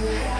You